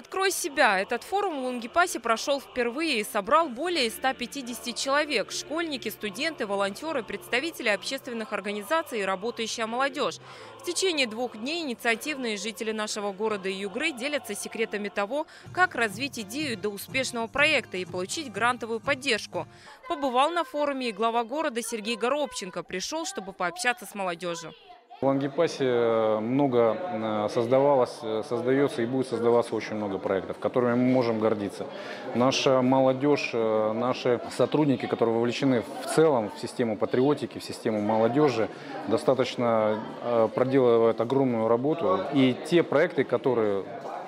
«Открой себя». Этот форум в Лунгипасе прошел впервые и собрал более 150 человек – школьники, студенты, волонтеры, представители общественных организаций и работающая молодежь. В течение двух дней инициативные жители нашего города Югры делятся секретами того, как развить идею до успешного проекта и получить грантовую поддержку. Побывал на форуме и глава города Сергей Горобченко пришел, чтобы пообщаться с молодежью. В Лангепасе э, много э, создавалось, э, создается и будет создаваться очень много проектов, которыми мы можем гордиться. Наша молодежь, наши сотрудники, которые вовлечены в целом в систему патриотики, в систему молодежи, достаточно проделывают огромную работу. И те проекты, которые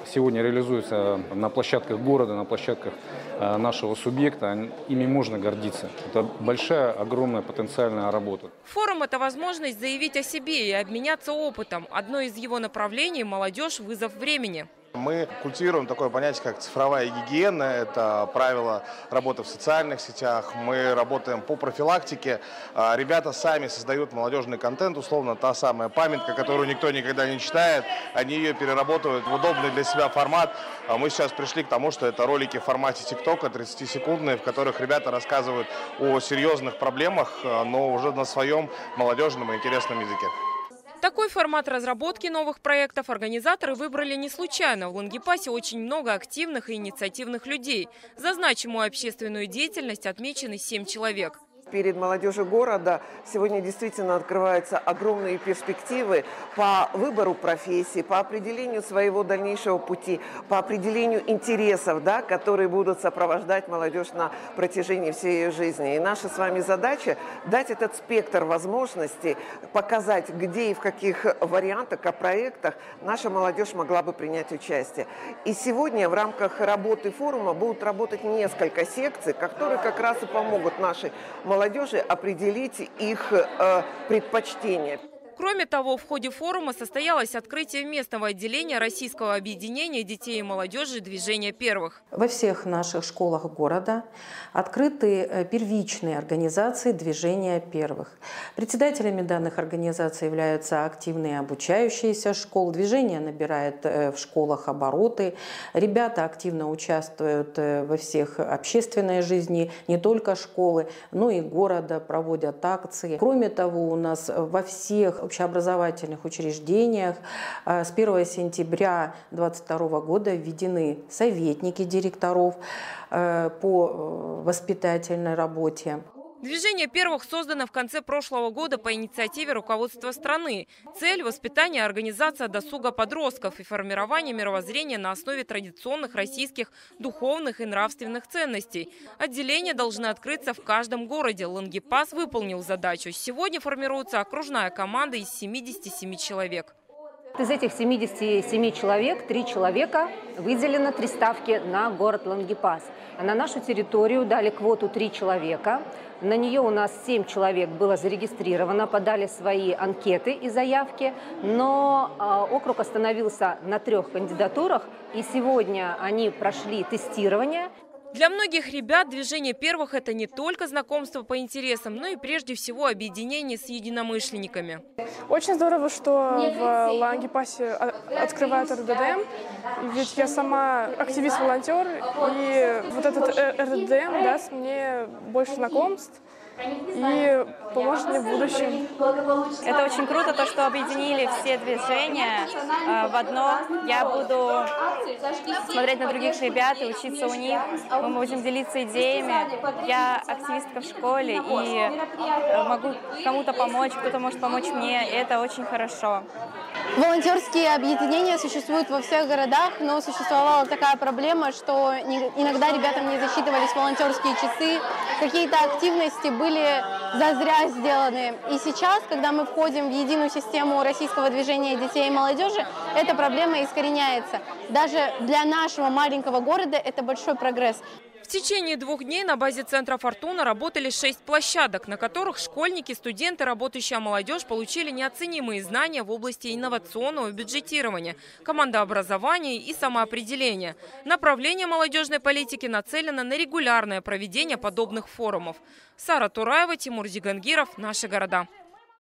сегодня реализуются на площадках города, на площадках э, нашего субъекта, ими можно гордиться. Это большая, огромная потенциальная работа. Форум – это возможность заявить о себе и обменяться опытом. Одно из его направлений – молодежь «Вызов времени». Мы культивируем такое понятие, как цифровая гигиена. Это правило работы в социальных сетях. Мы работаем по профилактике. А, ребята сами создают молодежный контент, условно та самая памятка, которую никто никогда не читает. Они ее переработают в удобный для себя формат. А мы сейчас пришли к тому, что это ролики в формате ТикТока, 30-секундные, в которых ребята рассказывают о серьезных проблемах, а, но уже на своем молодежном и интересном языке. Такой формат разработки новых проектов организаторы выбрали не случайно. В Лангепасе очень много активных и инициативных людей. За значимую общественную деятельность отмечены семь человек перед молодежью города сегодня действительно открываются огромные перспективы по выбору профессии, по определению своего дальнейшего пути, по определению интересов, да, которые будут сопровождать молодежь на протяжении всей ее жизни. И наша с вами задача дать этот спектр возможностей, показать, где и в каких вариантах, о проектах наша молодежь могла бы принять участие. И сегодня в рамках работы форума будут работать несколько секций, которые как раз и помогут нашей молодежи молодежи определить их э, предпочтения. Кроме того, в ходе форума состоялось открытие местного отделения Российского объединения детей и молодежи «Движение первых». Во всех наших школах города открыты э, первичные организации «Движения первых». Председателями данных организаций являются активные обучающиеся школ. Движение набирает э, в школах обороты. Ребята активно участвуют э, во всех общественной жизни, не только школы, но и города, проводят акции. Кроме того, у нас во всех общеобразовательных учреждениях э, с 1 сентября 2022 года введены советники директоров э, по э, воспитательной работе. Движение первых создано в конце прошлого года по инициативе руководства страны. Цель – воспитание организация досуга подростков и формирование мировоззрения на основе традиционных российских духовных и нравственных ценностей. Отделения должны открыться в каждом городе. Лангепас выполнил задачу. Сегодня формируется окружная команда из 77 человек. Из этих 77 человек, три человека выделено три ставки на город Лангепас. А на нашу территорию дали квоту три человека. На нее у нас 7 человек было зарегистрировано, подали свои анкеты и заявки, но э, округ остановился на трех кандидатурах, и сегодня они прошли тестирование. Для многих ребят движение первых – это не только знакомство по интересам, но и прежде всего объединение с единомышленниками. Очень здорово, что в Лангепасе открывают РДДМ, ведь я сама активист-волонтер, и вот этот РДДМ даст мне больше знакомств, и поможет мне в будущем. Это очень круто, то, что объединили все движения э, в одно. Я буду смотреть на других ребят и учиться у них. Мы будем делиться идеями. Я активистка в школе и э, могу кому-то помочь, кто-то может помочь мне, и это очень хорошо. Волонтерские объединения существуют во всех городах, но существовала такая проблема, что иногда ребятам не засчитывались волонтерские часы, какие-то активности были зазря сделаны. И сейчас, когда мы входим в единую систему российского движения детей и молодежи, эта проблема искореняется. Даже для нашего маленького города это большой прогресс. Течение двух дней на базе центра «Фортуна» работали шесть площадок, на которых школьники, студенты, работающая молодежь получили неоценимые знания в области инновационного бюджетирования, командообразования и самоопределения. Направление молодежной политики нацелено на регулярное проведение подобных форумов. Сара Тураева, Тимур Зигангиров. Наши города.